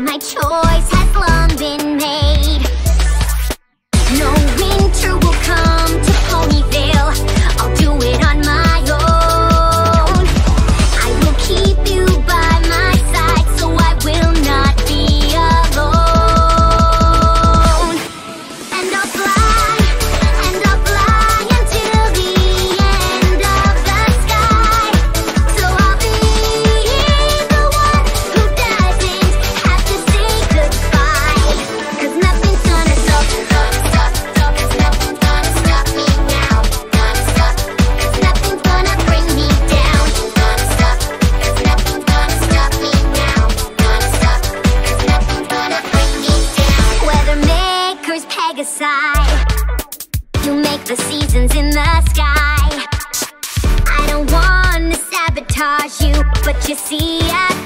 my choice. see ya.